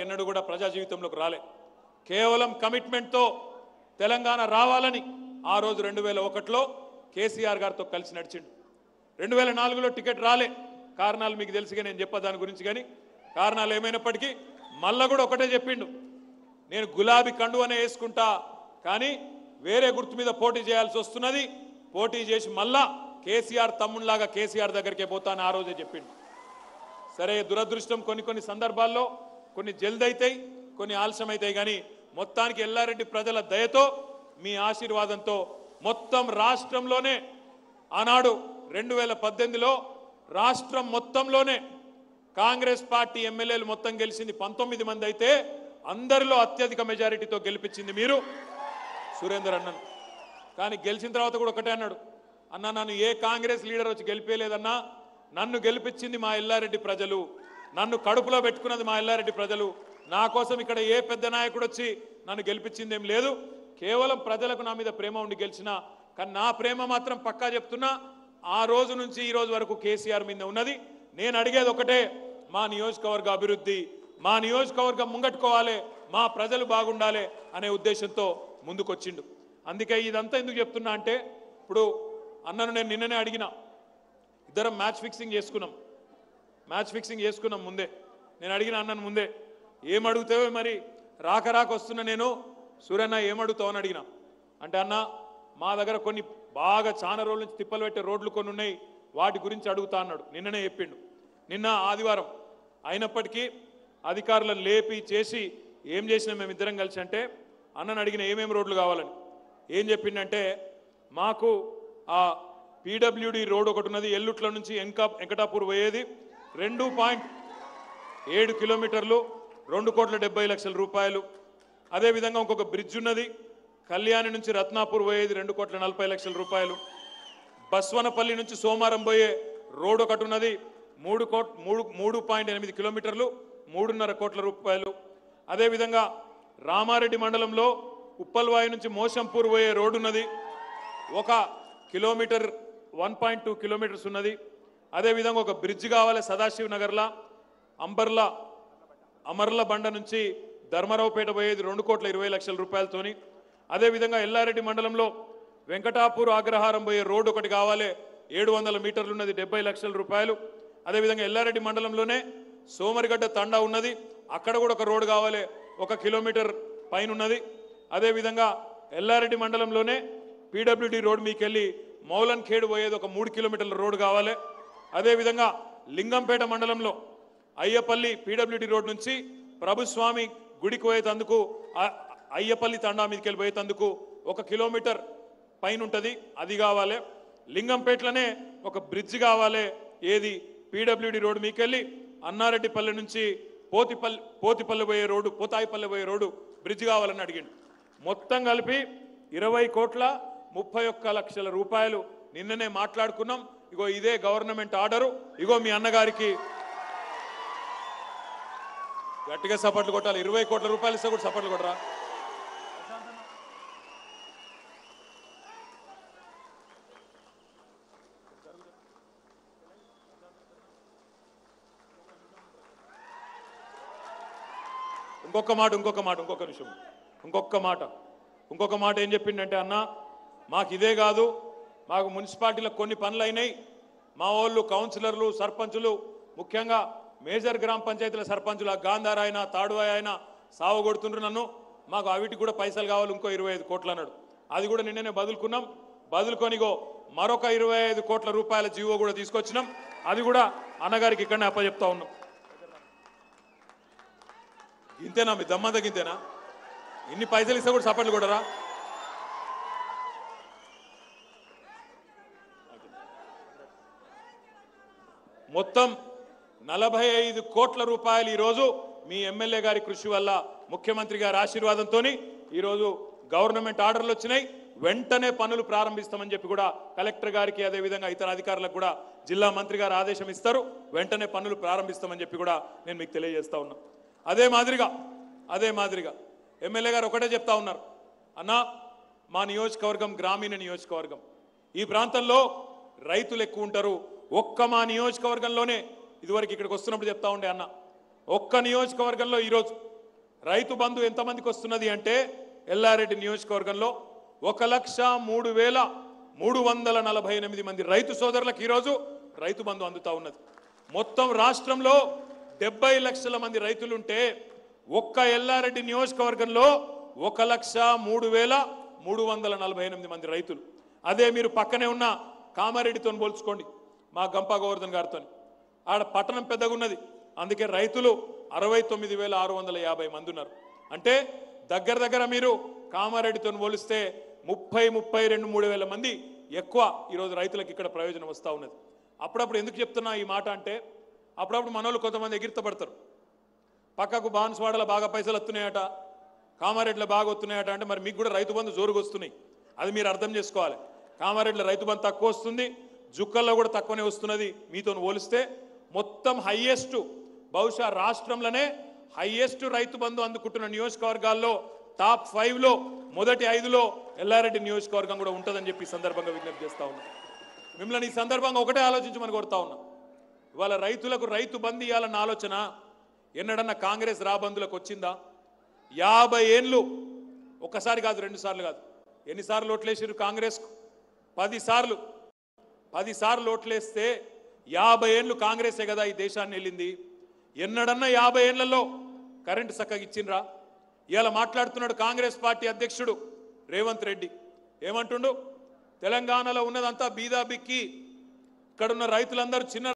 ఎన్నడూ కూడా ప్రజా జీవితంలోకి రాలే. కేవలం కమిట్మెంట్తో తెలంగాణ రావాలని ఆ రోజు రెండు వేల ఒకటిలో కేసీఆర్ గారితో కలిసి నడిచిండు. రెండు వేల నాలుగులో టికెట్ రాలే. కారణాలు మీకు తెలుసుగా నేను చెప్పా దాని గురించి కానీ కారణాలు ఏమైనప్పటికీ మళ్ళా కూడా ఒకటే చెప్పిండు. నేను గులాబీ కండువనే వేసుకుంటా కానీ వేరే గుర్తు మీద పోటీ చేయాల్సి వస్తున్నది పోటీ చేసి మళ్ళా కేసీఆర్ తమ్ముళ్ళాగా కేసీఆర్ దగ్గరికే పోతాను ఆ రోజే చెప్పిండు. సరే దురదృష్టం కొన్ని కొన్ని సందర్భాల్లో కొన్ని జల్దైతాయి కొన్ని ఆలస్యం అవుతాయి కానీ మొత్తానికి ఎల్లారెడ్డి ప్రజల దయతో మీ ఆశీర్వాదంతో మొత్తం రాష్ట్రంలోనే ఆనాడు రెండు వేల పద్దెనిమిదిలో రాష్ట్రం మొత్తంలోనే కాంగ్రెస్ పార్టీ ఎమ్మెల్యేలు మొత్తం గెలిచింది పంతొమ్మిది మంది అయితే అందరిలో అత్యధిక మెజారిటీతో గెలిపించింది మీరు సురేందర్ అన్నను. కానీ గెలిచిన తర్వాత కూడా ఒకటే అన్నాడు అన్న నన్ను ఏ కాంగ్రెస్ లీడర్ వచ్చి గెలిపేయలేదన్నా నన్ను గెలిపించింది మా ఎల్లారెడ్డి ప్రజలు. నన్ను కడుపులో పెట్టుకున్నది మా ఎల్లారెడ్డి ప్రజలు. నా కోసం ఇక్కడ ఏ పెద్ద నాయకుడు వచ్చి నన్ను గెలిపించింది ఏం లేదు. కేవలం ప్రజలకు నా మీద ప్రేమ ఉండి గెలిచిన కానీ నా ప్రేమ మాత్రం పక్కా చెప్తున్నా ఆ రోజు నుంచి ఈ రోజు వరకు కేసీఆర్ మీద ఉన్నది. నేను అడిగేది ఒకటే మా నియోజకవర్గ అభివృద్ధి మా నియోజకవర్గం ముంగట్టుకోవాలి మా ప్రజలు బాగుండాలి అనే ఉద్దేశంతో ముందుకొచ్చిండు. అందుకే ఇదంతా ఎందుకు చెప్తున్నా అంటే ఇప్పుడు అన్నను నేను నిన్ననే అడిగిన ఇద్దరం మ్యాచ్ ఫిక్సింగ్ చేసుకున్నాం. మ్యాచ్ ఫిక్సింగ్ చేసుకున్నాం ముందే. నేను అడిగిన అన్నను ముందే ఏం అడుగుతావో మరి? రాక రాక వస్తున్నా నేను సూర్యన్న ఏమడుగుతావు అని అడిగిన. అంటే అన్న మా దగ్గర కొన్ని బాగా చాలా రోజుల నుంచి తిప్పలు పెట్టే రోడ్లు కొన్ని ఉన్నాయి వాటి గురించి అడుగుతా అన్నాడు. నిన్ననే చెప్పిండు. నిన్న ఆదివారం అయినప్పటికీ అధికారులను లేపి చేసి ఏం చేసినా మేము ఇద్దరం కలిసి అంటే అన్నను అడిగిన ఏమేమి రోడ్లు కావాలని. ఏం చెప్పిండంటే మాకు ఆ పీడబ్ల్యూడి రోడ్ ఒకటి ఉన్నది ఎల్లుట్ల నుంచి ఎంకా వెంకటాపూర్ పోయేది రెండు పాయింట్ ఏడు కిలోమీటర్లు రెండు కోట్ల డెబ్బై లక్షల రూపాయలు. అదేవిధంగా ఇంకొక బ్రిడ్జ్ ఉన్నది. కళ్యాణి నుంచి రత్నాపూర్ పోయేది రెండు కోట్ల నలభై లక్షల రూపాయలు. బస్వనపల్లి నుంచి సోమారం పోయే రోడ్ ఒకటి ఉన్నది. మూడు కోట్ మూడు మూడు పాయింట్ ఎనిమిది కిలోమీటర్లు మూడున్నర కోట్ల రూపాయలు. అదేవిధంగా రామారెడ్డి మండలంలో ఉప్పల్వాయి నుంచి మోసంపూర్ పోయే రోడ్డు ఉన్నది. ఒక kilometre one point two kilometres ఉన్నది. అదేవిధంగా ఒక బ్రిడ్జ్ కావాలి సదాశివ నగర్లా అంబర్లా అమర్ల బండ నుంచి ధర్మరావుపేట పోయేది రెండు కోట్ల ఇరవై లక్షల రూపాయలతోని. అదేవిధంగా ఎల్లారెడ్డి మండలంలో వెంకటాపూర్ అగ్రహారం పోయే రోడ్డు ఒకటి కావాలి ఏడు వందల మీటర్లు ఉన్నది డెబ్బై లక్షల రూపాయలు. అదేవిధంగా ఎల్లారెడ్డి మండలంలోనే సోమరిగడ్డ తండా ఉన్నది అక్కడ కూడా ఒక రోడ్డు కావాలి ఒక కిలోమీటర్ పైన ఉన్నది అదేవిధంగా ఎల్లారెడ్డి మండలంలోనే పీడబ్ల్యూడి రోడ్ మీకెళ్ళి మౌలన్ ఖేడ్ పోయేది ఒక మూడు కిలోమీటర్ల రోడ్డు కావాలి అదేవిధంగా లింగంపేట మండలంలో అయ్యపల్లి పీడబ్ల్యూడి రోడ్ నుంచి ప్రభుస్వామి గుడికి పోయేటందుకు అయ్యపల్లి తండా మీదకి వెళ్ళిపోయేటందుకు ఒక కిలోమీటర్ పైన ఉంటుంది అది కావాలి. లింగంపేటలోనే ఒక బ్రిడ్జ్ కావాలి ఏది? పీడబ్ల్యూడి రోడ్ మీకెళ్ళి అన్నారెడ్డిపల్లి నుంచి పోతిపల్లి పోతిపల్లి పోయే రోడ్డు పోతాయిపల్లి పోయే రోడ్డు బ్రిడ్జ్ కావాలని అడిగిండు. మొత్తం కలిపి ఇరవై కోట్ల ముప్పై ఒక్క లక్షల రూపాయలు నిన్ననే మాట్లాడుకున్నాం. ఇగో ఇదే గవర్నమెంట్ ఆర్డరు. ఇగో మీ అన్నగారికి గట్టిగా సపోర్ట్లు కొట్టాలి. ఇరవై కోట్ల రూపాయలు ఇస్తే కూడా సపోర్ట్లు కొట్టరా? ఇంకొక మాట ఇంకొక మాట ఇంకొక నిమిషం. ఇంకొక మాట. ఇంకొక మాట ఏం చెప్పిండంటే అన్న మాకు ఇదే కాదు. మాకు మున్సిపాలిటీలో కొన్ని పనులు అయినాయి. మా వాళ్ళు కౌన్సిలర్లు సర్పంచులు ముఖ్యంగా మేజర్ గ్రామ పంచాయతీల సర్పంచులు ఆ గాంధార అయినా తాడువాయ అయినా సావగొడుతుండ్రు నన్ను. మాకు అవిటికి కూడా పైసలు కావాలి ఇంకో ఇరవై ఐదు కోట్లు అన్నాడు. అది కూడా నిన్ననే బదులుకున్నాం. బదులుకొనిగో మరొక ఇరవై ఐదు కోట్ల రూపాయల జీవో కూడా తీసుకొచ్చినాం. అది కూడా అన్నగారికి ఇక్కడనే అప్పచెప్తా ఉన్నాం. ఇంతేనా మీ దమ్మంతా ఇంతేనా ఇన్ని పైసలు ఇస్తే కూడా సపట్లు కొడరా మొత్తం నలభై ఐదు కోట్ల రూపాయలు ఈరోజు మీ ఎమ్మెల్యే గారి కృషి వల్ల ముఖ్యమంత్రి గారి ఆశీర్వాదంతో ఈరోజు గవర్నమెంట్ ఆర్డర్లు వచ్చినాయి. వెంటనే పనులు ప్రారంభిస్తామని చెప్పి కూడా కలెక్టర్ గారికి అదేవిధంగా ఇతర అధికారులకు కూడా జిల్లా మంత్రి గారు ఆదేశం ఇస్తారు. వెంటనే పనులు ప్రారంభిస్తామని చెప్పి కూడా నేను మీకు తెలియజేస్తా ఉన్నా. అదే మాదిరిగా అదే మాదిరిగా ఎమ్మెల్యే గారు ఒకటే చెప్తా ఉన్నారు. అన్నా మా నియోజకవర్గం గ్రామీణ నియోజకవర్గం. ఈ ప్రాంతంలో రైతులు ఎక్కువ ఉంటారు ఒక్క మా నియోజకవర్గంలోనే ఇదివరకు ఇక్కడికి వస్తున్నప్పుడు చెప్తా ఉండే అన్న. ఒక్క నియోజకవర్గంలో ఈరోజు రైతు బంధు ఎంతమందికి వస్తున్నది అంటే ఎల్లారెడ్డి నియోజకవర్గంలో ఒక లక్ష మూడు వేల మూడు వందల నలభై ఎనిమిది మంది రైతు సోదరులకు ఈరోజు రైతు బంధు అందుతా ఉన్నది. మొత్తం రాష్ట్రంలో డెబ్బై లక్షల మంది రైతులుంటే ఒక్క ఎల్లారెడ్డి నియోజకవర్గంలో ఒక లక్ష మూడు వేల మూడు వందల నలభై ఎనిమిది మంది రైతులు. అదే మీరు పక్కనే ఉన్న కామారెడ్డితో పోల్చుకోండి. మా గంపా గోవర్ధన్ గారితో. ఆడ పట్టణం పెద్దగా ఉన్నది అందుకే రైతులు అరవై తొమ్మిది వేల ఆరు వందల యాభై మంది ఉన్నారు. అంటే దగ్గర దగ్గర మీరు కామారెడ్డితో పోలిస్తే ముప్పై ముప్పై రెండు మూడు వేల మంది ఎక్కువ ఈరోజు రైతులకు ఇక్కడ ప్రయోజనం వస్తూ ఉన్నది. అప్పుడప్పుడు ఎందుకు చెప్తున్నా ఈ మాట అంటే అప్పుడప్పుడు మనోళ్ళు కొంతమంది ఎగిరితపడతారు. పక్కకు బాన్స్వాడలో బాగా పైసలు వస్తున్నాయట కామారెడ్డిలో బాగా వస్తున్నాయట అంటే మరి మీకు కూడా రైతు బంధు జోరుగా వస్తున్నాయి అది మీరు అర్థం చేసుకోవాలి. కామారెడ్డిలో రైతు బంధు తక్కువ వస్తుంది జుక్కల్లో కూడా తక్కువనే వస్తున్నది. మీతో పోలిస్తే మొత్తం హయ్యెస్ట్ బహుశా రాష్ట్రంలోనే హయ్యెస్ట్ రైతు బంధు అందుకుంటున్న నియోజకవర్గాల్లో టాప్ ఫైవ్లో మొదటి ఐదులో ఎల్లారెడ్డి నియోజకవర్గం కూడా ఉంటుందని చెప్పి సందర్భంగా విజ్ఞప్తి చేస్తూ ఉన్నాం. మిమ్మల్ని ఈ సందర్భంగా ఒకటే ఆలోచించమని కోరుతా ఉన్నా. ఇవాళ రైతులకు రైతు బంద్ ఇవ్వాలన్న ఆలోచన ఎన్నడన్నా కాంగ్రెస్ రాబందులకు వచ్చిందా? యాభై ఏళ్ళు ఒకసారి కాదు రెండుసార్లు కాదు. ఎన్నిసార్లు ఓట్లేసారు కాంగ్రెస్కు? పదిసార్లు పదిసార్లు ఓట్లేస్తే యాభై ఏళ్ళు కాంగ్రెసే కదా ఈ దేశాన్ని వెళ్ళింది. ఎన్నడన్నా యాభై ఏళ్ళలో కరెంటు చక్కగా ఇచ్చిండ్రా? ఇలా మాట్లాడుతున్నాడు కాంగ్రెస్ పార్టీ అధ్యక్షుడు రేవంత్ రెడ్డి. ఏమంటుండు? తెలంగాణలో ఉన్నదంతా బీదా బిక్కి ఇక్కడున్న రైతులందరూ చిన్న